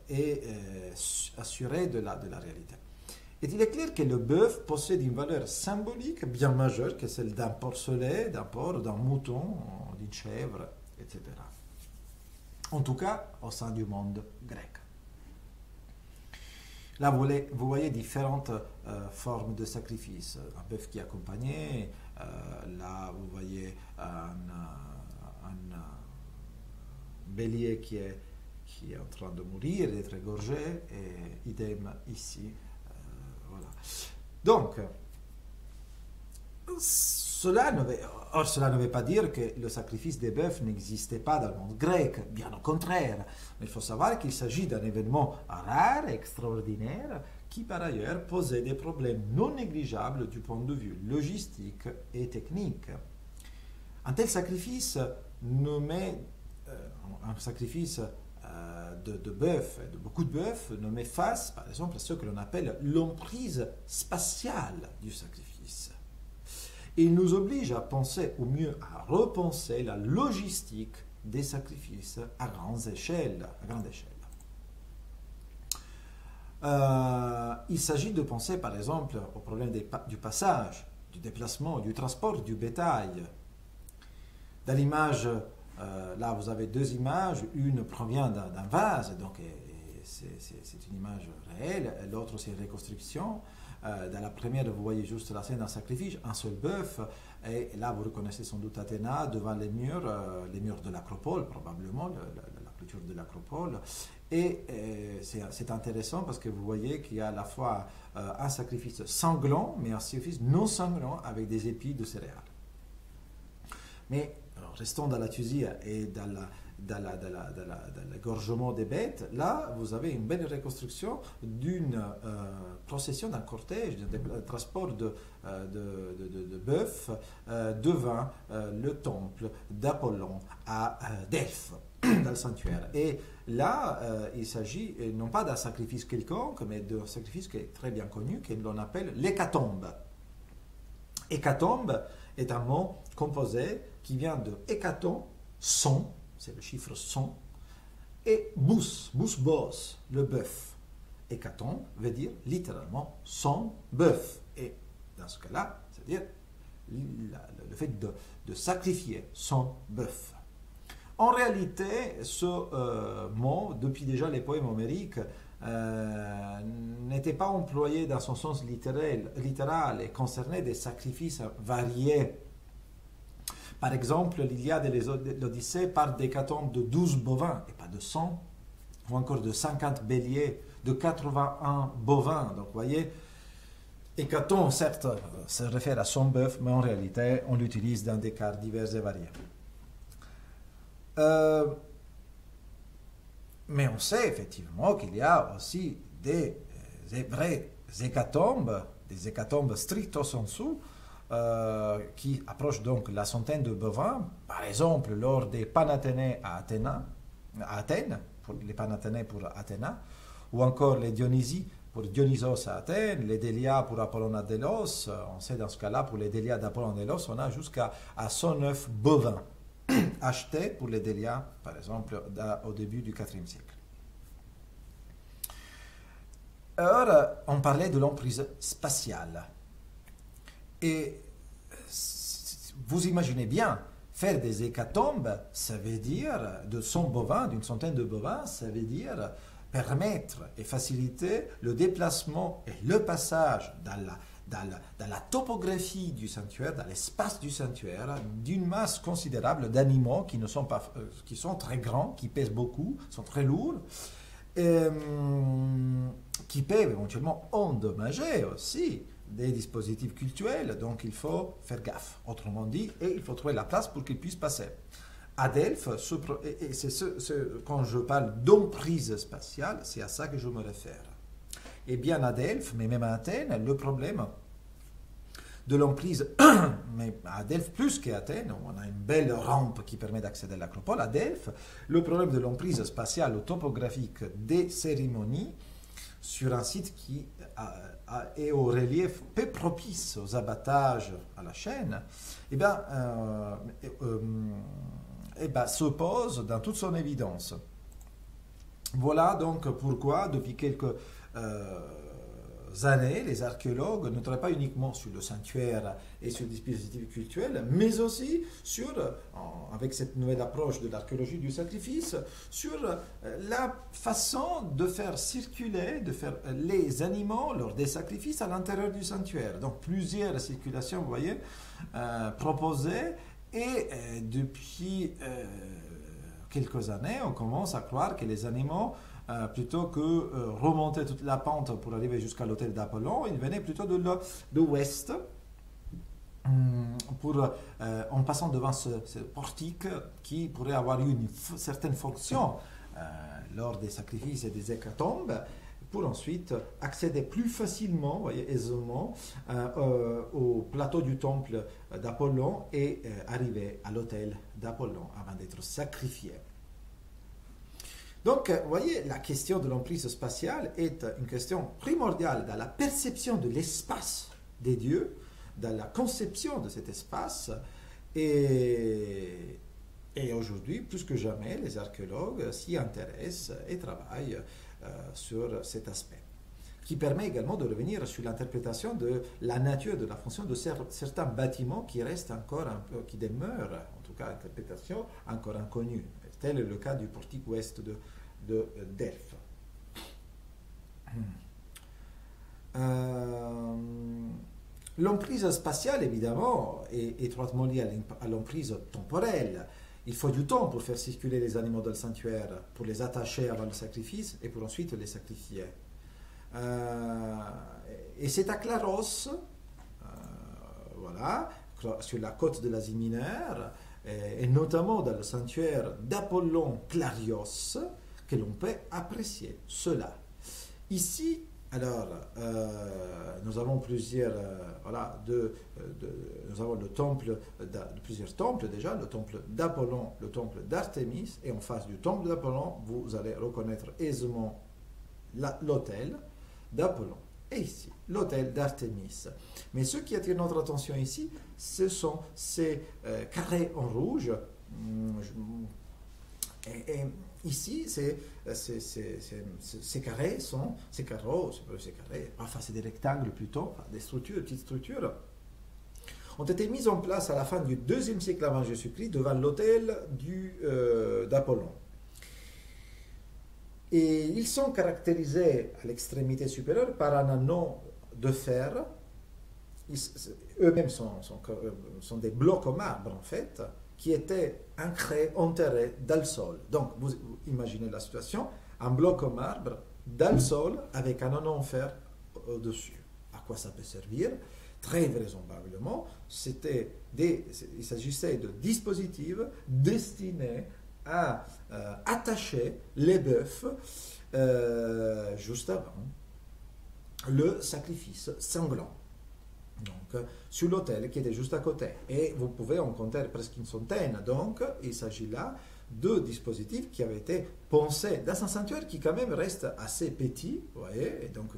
et euh, assurés de la, de la réalité. Et il est clair que le bœuf possède une valeur symbolique bien majeure que celle d'un porcelet, d'un porc, d'un mouton, d'une chèvre, etc. En tout cas, au sein du monde grec. Là, vous voyez, différentes formes de sacrifice. Un bœuf qui est accompagné, là, vous voyez un un euh, bélier qui est, qui est en train de mourir, d'être égorgé, et idem ici. Donc, cela ne, veut, or, cela ne veut pas dire que le sacrifice des bœufs n'existait pas dans le monde grec, bien au contraire. Il faut savoir qu'il s'agit d'un événement rare, extraordinaire, qui par ailleurs posait des problèmes non négligeables du point de vue logistique et technique. Un tel sacrifice nommé euh, un sacrifice de, de bœuf, de beaucoup de bœufs, nommé face, par exemple, à ce que l'on appelle l'emprise spatiale du sacrifice. Il nous oblige à penser, ou mieux à repenser la logistique des sacrifices à grande échelle. À grande échelle. Euh, il s'agit de penser par exemple au problème du passage, du déplacement, du transport du bétail, dans l'image, euh, là vous avez deux images, une provient d'un vase, donc c'est une image réelle, l'autre c'est une reconstruction. Euh, dans la première, vous voyez juste la scène d'un sacrifice, un seul bœuf, et là vous reconnaissez sans doute Athéna devant les murs, euh, les murs de l'acropole probablement, la clôture de l'acropole. Et c'est intéressant parce que vous voyez qu'il y a à la fois un sacrifice sanglant, mais un sacrifice non sanglant avec des épis de céréales. Mais restons dans la tusia et dans l'égorgement des bêtes, là, vous avez une belle reconstruction d'une euh, procession, d'un cortège, d'un transport de, euh, bœufs euh, devant le temple d'Apollon à Delphes, dans le sanctuaire. Et là, il s'agit non pas d'un sacrifice quelconque, mais d'un sacrifice qui est très bien connu, que l'on appelle l'hécatombe. Hécatombe est un mot composé qui vient de hécaton, son, c'est le chiffre son, et bous, bous bos, le bœuf. Hécaton veut dire littéralement son bœuf. Et dans ce cas-là, c'est-à-dire le fait de, sacrifier son bœuf. En réalité, ce euh, mot, depuis déjà les poèmes homériques, euh, n'était pas employé dans son sens littéral, littéral et concernait des sacrifices variés par exemple, l'Iliade et l'Odyssée parlent d'hécatombes de 12 bovins et pas de 100, ou encore de 50 béliers, de 81 bovins. Donc, vous voyez, hécatombe, certes, se réfère à son bœuf, mais en réalité, on l'utilise dans des cas divers et variés. Euh, mais on sait effectivement qu'il y a aussi des euh, vrais hécatombes, des hécatombes stricto sensu, euh, qui approche donc la centaine de bovins, par exemple lors des Panathénées à Athènes, les Panathénées pour Athéna, ou encore les Dionysies pour Dionysos à Athènes, les Délias pour Apollon à Délos. On sait dans ce cas-là, pour les Délias d'Apollon à Délos, on a jusqu'à 109 bovins achetés pour les Délias, par exemple, au début du IVe siècle. Alors, on parlait de l'emprise spatiale. Et vous imaginez bien, faire des hécatombes, ça veut dire, de 100 bovins, d'une centaine de bovins, ça veut dire permettre et faciliter le déplacement et le passage dans la, topographie du sanctuaire, dans l'espace du sanctuaire, d'une masse considérable d'animaux qui, sont euh, qui sont très grands, qui pèsent beaucoup, sont très lourds, hum, qui peuvent éventuellement endommager aussi des dispositifs cultuels, donc il faut faire gaffe, autrement dit, et il faut trouver la place pour qu'ils puissent passer. À Delphes, c'est ce, quand je parle d'emprise spatiale, c'est à ça que je me réfère. Et bien à Delphes, mais même à Athènes, le problème de l'emprise, mais à Delphes plus qu'à Athènes, on a une belle rampe qui permet d'accéder à l'acropole, à Delphes, le problème de l'emprise spatiale ou topographique des cérémonies sur un site qui est au relief peu propice aux abattages à la chaîne, eh bien, euh, euh, eh ben, se pose dans toute son évidence. Voilà donc pourquoi, depuis quelques euh, années, les archéologues ne travaillent pas uniquement sur le sanctuaire et sur le dispositif cultuel, mais aussi sur, avec cette nouvelle approche de l'archéologie du sacrifice, sur euh, la façon de faire circuler, de faire les animaux lors des sacrifices à l'intérieur du sanctuaire. Donc plusieurs circulations, vous voyez, euh, proposées et euh, depuis euh, quelques années, on commence à croire que les animaux, euh, plutôt que remonter toute la pente pour arriver jusqu'à l'hôtel d'Apollon, ils venaient plutôt de l'ouest. Hum, pour, en passant devant ce, portique qui pourrait avoir eu une certaine fonction lors des sacrifices et des hécatombes, pour ensuite accéder plus facilement, voyez, aisément, euh, euh, au plateau du temple d'Apollon et euh, arriver à l'autel d'Apollon avant d'être sacrifié. Donc, vous voyez, la question de l'emprise spatiale est une question primordiale dans la perception de l'espace des dieux, dans la conception de cet espace. Et, et aujourd'hui, plus que jamais, les archéologues s'y intéressent et travaillent euh, sur cet aspect qui permet également de revenir sur l'interprétation de la nature de la fonction de certains bâtiments qui restent encore un peu, qui demeurent, en tout cas interprétation encore inconnue. Tel est le cas du portique ouest de, de Delphes. Euh, l'emprise spatiale, évidemment, est étroitement liée à l'emprise temporelle. Il faut du temps pour faire circuler les animaux dans le sanctuaire, pour les attacher avant le sacrifice et pour ensuite les sacrifier. Euh, et c'est à Claros, euh, voilà, sur la côte de l'Asie mineure, et, notamment dans le sanctuaire d'Apollon Clarios, que l'on peut apprécier cela. Ici, alors, euh, nous avons plusieurs, euh, voilà, de, nous avons le temple, plusieurs temples déjà, le temple d'Apollon, le temple d'Artémis, et en face du temple d'Apollon, vous allez reconnaître aisément l'autel d'Apollon. Et ici, l'autel d'Artémis. Mais ce qui attire notre attention ici, ce sont ces euh, carrés en rouge. Hum, et Ici, euh, ces carrés sont, ces carreaux, ces carrés, enfin c'est des rectangles plutôt, des structures, petites structures, ont été mis en place à la fin du deuxième siècle avant Jésus-Christ devant l'autel euh, d'Apollon. Et ils sont caractérisés à l'extrémité supérieure par un anneau de fer. Eux-mêmes euh, sont, des blocs en marbre en fait, qui étaient ancrés, enterrés dans le sol. Donc, vous, imaginez la situation, un bloc en marbre dans le sol avec un anneau en fer au-dessus. À quoi ça peut servir? Très vraisemblablement, des, il s'agissait de dispositifs destinés à euh, attacher les bœufs euh, juste avant le sacrifice sanglant donc, sur l'hôtel qui était juste à côté. Et vous pouvez en compter presque une centaine. Donc, il s'agit là de dispositifs qui avaient été pensés dans un sanctuaire qui quand même reste assez petit, vous voyez, et donc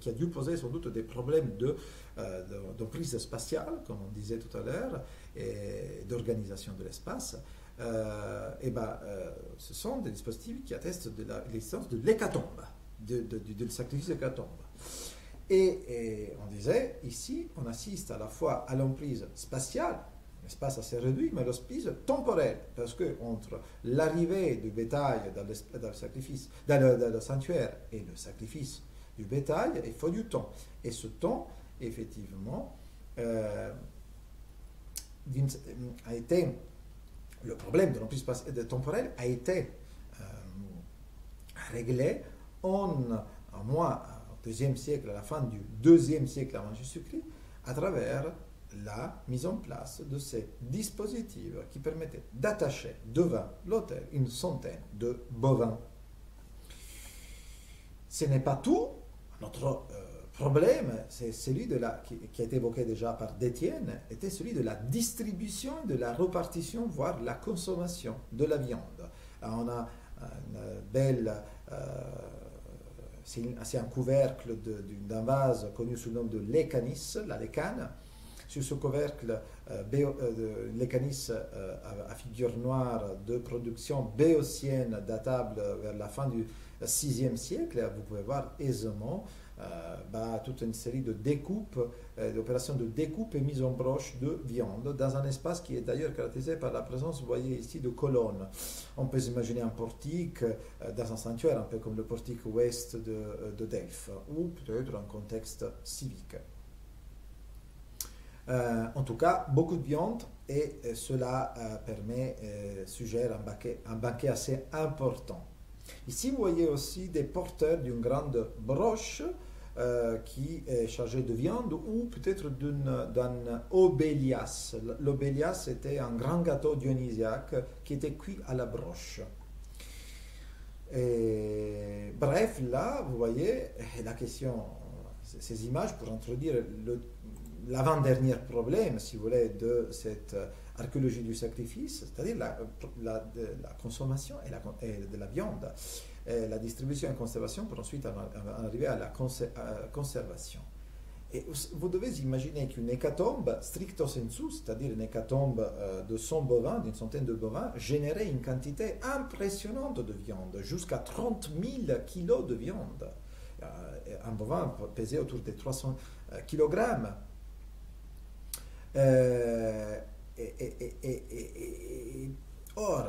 qui, a dû poser sans doute des problèmes de, euh, de, prise spatiale, comme on disait tout à l'heure, et d'organisation de l'espace. Euh, et ben, euh, ce sont des dispositifs qui attestent de l'existence de l'hécatombe, de, de, sacrifice d'hécatombe. Et, on disait, ici, on assiste à la fois à l'emprise spatiale, un espace assez réduit, mais l'emprise temporelle, parce que entre l'arrivée du bétail dans le, sacrifice, dans le, sanctuaire et le sacrifice du bétail, il faut du temps. Et ce temps, effectivement, euh, a été le problème de l'emprise temporelle a été euh, réglé en, en moins deuxième siècle, à la fin du deuxième siècle avant Jésus-Christ, à travers la mise en place de ces dispositifs qui permettaient d'attacher devant l'autel une centaine de bovins. Ce n'est pas tout. Euh, problème, c'est celui de la, qui, a été évoqué déjà par Détienne, était celui de la distribution, de la répartition, voire la consommation de la viande. on a une belle euh, c'est un couvercle d'un vase connu sous le nom de Lécanis, la lécane. Sur ce couvercle, euh, euh Lécanis à figure noire de production béotienne datable vers la fin du VIe siècle, vous pouvez voir aisément bah, toute une série de découpes, euh, d'opérations de découpe et mise en broche de viande dans un espace qui est d'ailleurs caractérisé par la présence, vous voyez ici, de colonnes. On peut imaginer un portique euh, dans un sanctuaire, un peu comme le portique ouest de, de Delphes, ou peut-être un contexte civique. en tout cas, beaucoup de viande et cela permet, suggère un banquet, un banquet assez important. Ici, vous voyez aussi des porteurs d'une grande broche euh, qui est chargée de viande ou peut-être d'un obélias. L'obélias était un grand gâteau dionysiaque qui était cuit à la broche. Et, bref, là, vous voyez, la question, ces images pour introduire l'avant-dernier problème, si vous voulez, de cette archéologie du sacrifice, c'est-à-dire la, consommation et, la, de la viande, et la distribution et conservation pour ensuite arriver à la conservation. Et vous devez imaginer qu'une hécatombe, stricto sensu, c'est-à-dire une hécatombe euh, de 100 bovins, d'une centaine de bovins, générait une quantité impressionnante de viande, jusqu'à 30 000 kilos de viande. Euh, un bovin pesait autour de 300 euh, kilogrammes. Et, or,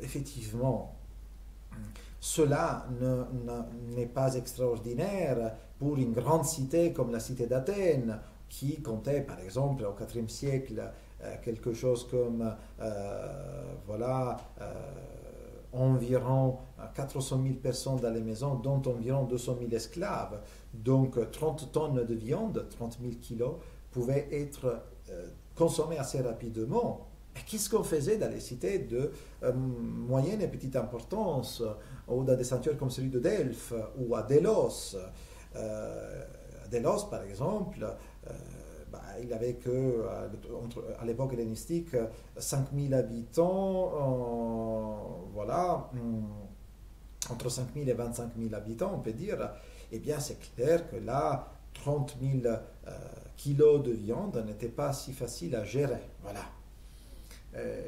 effectivement, cela n'est pas extraordinaire pour une grande cité comme la cité d'Athènes, qui comptait par exemple au IVe siècle euh, quelque chose comme euh, voilà, euh, environ 400 000 personnes dans les maisons, dont environ 200 000 esclaves. Donc 30 tonnes de viande, 30 000 kilos, pouvaient être consommer assez rapidement. Qu'est-ce qu'on faisait dans les cités de euh, moyenne et petite importance, ou dans des sanctuaires comme celui de Delphes ou à Delos euh, À Delos, par exemple, euh, bah, il avait que, à l'époque hellénistique, 5000 habitants, voilà, hmm, entre 5000 et 25 000 habitants, on peut dire. Eh bien, c'est clair que là, 30 000 kilos de viande n'était pas si facile à gérer. Voilà. Euh,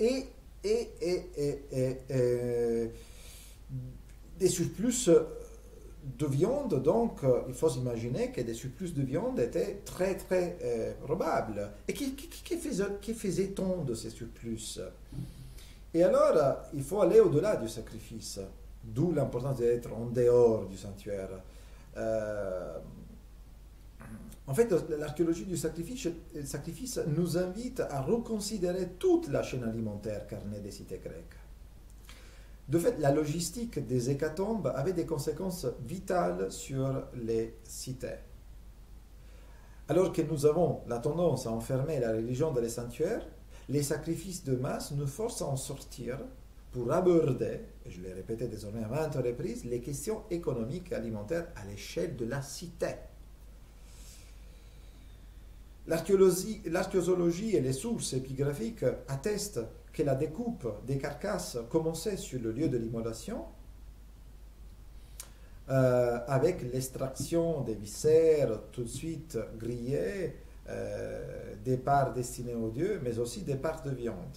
et, et, et, et, des surplus de viande, donc il faut s'imaginer que des surplus de viande étaient très très euh, probables. Et qui, qui, faisait, qui faisait-on de ces surplus? Et alors, il faut aller au-delà du sacrifice, d'où l'importance d'être en dehors du sanctuaire. Euh, en fait, l'archéologie du sacrifice, sacrifice, nous invite à reconsidérer toute la chaîne alimentaire carnée des cités grecques. De fait, la logistique des hécatombes avait des conséquences vitales sur les cités. Alors que nous avons la tendance à enfermer la religion dans les sanctuaires, les sacrifices de masse nous forcent à en sortir pour aborder, je l'ai répété désormais à maintes reprises, les questions économiques et alimentaires à l'échelle de la cité. L'archéologie et les sources épigraphiques attestent que la découpe des carcasses commençait sur le lieu de l'immolation, euh, avec l'extraction des viscères tout de suite grillées, euh, des parts destinées aux dieux, mais aussi des parts de viande.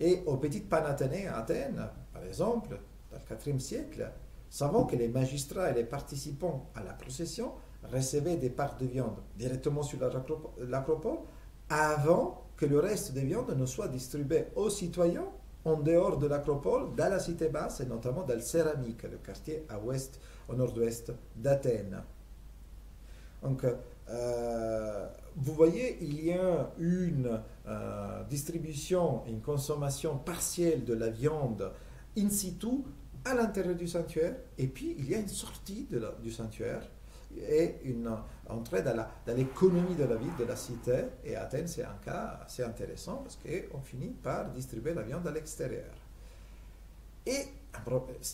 Et aux petites Panathénées à Athènes, par exemple, dans le IVe siècle, savons que les magistrats et les participants à la procession recevaient des parts de viande directement sur l'acropole avant que le reste des viandes ne soit distribué aux citoyens en dehors de l'acropole, dans la cité basse et notamment dans le Céramique, le quartier à ouest, au nord-ouest d'Athènes. Donc, euh, vous voyez, il y a une euh, distribution, une consommation partielle de la viande in situ à l'intérieur du sanctuaire, et puis il y a une sortie de du sanctuaire et une entrée dans, l'économie de la ville, de la cité. Et Athènes, c'est un cas assez intéressant parce qu'on finit par distribuer la viande à l'extérieur. Et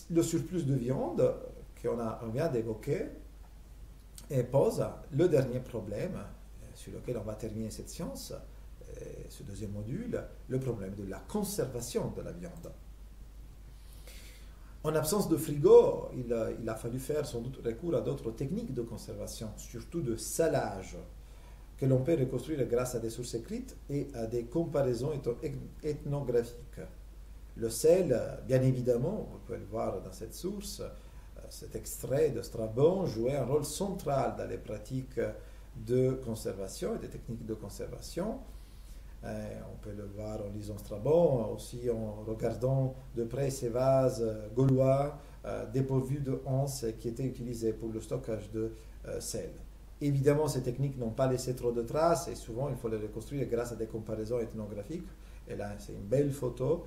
le surplus de viande qu'on on vient d'évoquer pose le dernier problème euh, sur lequel on va terminer cette science, ce deuxième module, le problème de la conservation de la viande. En absence de frigo, il a, fallu faire sans doute recours à d'autres techniques de conservation, surtout de salage, que l'on peut reconstruire grâce à des sources écrites et à des comparaisons ethnographiques. Le sel, bien évidemment, vous pouvez le voir dans cette source, euh, cet extrait de Strabon jouait un rôle central dans les pratiques de conservation et des techniques de conservation. Euh, on peut le voir en lisant Strabon, aussi en regardant de près ces vases euh, gaulois euh, dépourvus de hanse qui étaient utilisés pour le stockage de sel. Évidemment, ces techniques n'ont pas laissé trop de traces et souvent il faut les reconstruire grâce à des comparaisons ethnographiques. Et là, c'est une belle photo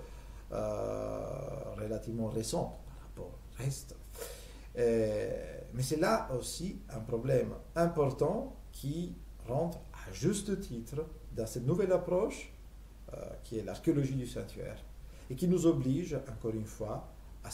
relativement récente par rapport au reste. mais c'est là aussi un problème important qui rentre à juste titre dans cette nouvelle approche euh, qui est l'archéologie du sanctuaire et qui nous oblige, encore une fois, à,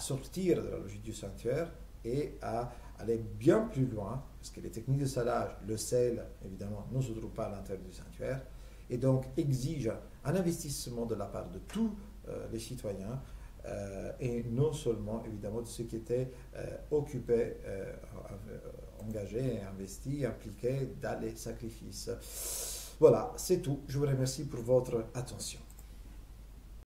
sortir de la logique du sanctuaire et à aller bien plus loin, parce que les techniques de salage, le sel, évidemment, ne se trouvent pas à l'intérieur du sanctuaire, et donc exige un investissement de la part de tous euh, les citoyens, euh, et non seulement, évidemment, de ceux qui étaient occupés engagés, investis, impliqués dans les sacrifices. Voilà, c'est tout. Je vous remercie pour votre attention.